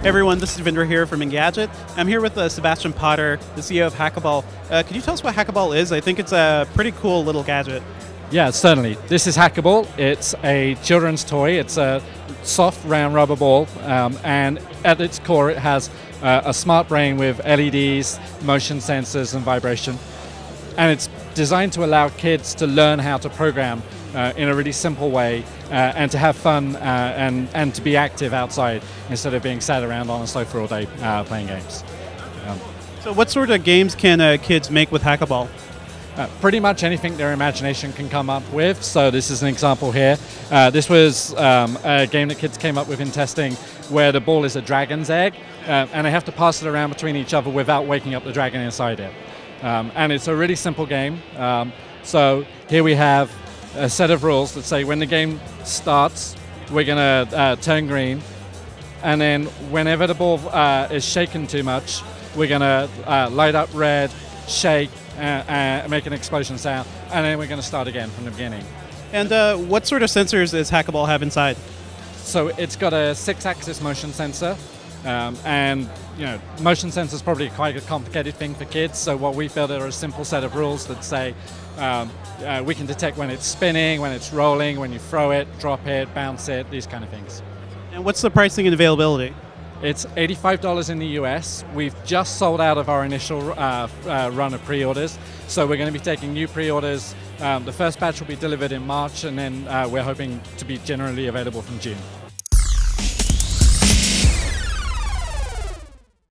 Hey everyone, this is Vindra here from Engadget. I'm here with uh, Sebastian Potter, the CEO of Hackaball. Uh, could you tell us what Hackaball is? I think it's a pretty cool little gadget. Yeah, certainly. This is Hackaball. It's a children's toy. It's a soft, round rubber ball, um, and at its core, it has uh, a smart brain with LEDs, motion sensors, and vibration. And it's designed to allow kids to learn how to program uh, in a really simple way uh, and to have fun uh, and, and to be active outside instead of being sat around on a sofa all day uh, playing games. Um, so, what sort of games can uh, kids make with Hackaball? Uh, pretty much anything their imagination can come up with. So this is an example here. Uh, this was um, a game that kids came up with in testing where the ball is a dragon's egg uh, and they have to pass it around between each other without waking up the dragon inside it. Um, and it's a really simple game. Um, so here we have a set of rules that say when the game starts, we're going to uh, turn green. And then whenever the ball uh, is shaken too much, we're going to uh, light up red, shake, uh, uh, make an explosion sound, and then we're going to start again from the beginning. And uh, what sort of sensors does Hackaball have inside? So it's got a six-axis motion sensor, um, and you know, motion sensor is probably quite a complicated thing for kids. So what we built are a simple set of rules that say um, uh, we can detect when it's spinning, when it's rolling, when you throw it, drop it, bounce it, these kind of things. And what's the pricing and availability? It's $85 in the US. We've just sold out of our initial uh, uh, run of pre orders, so we're going to be taking new pre orders. Um, the first batch will be delivered in March, and then uh, we're hoping to be generally available from June.